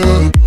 Uh.